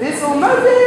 This will not take.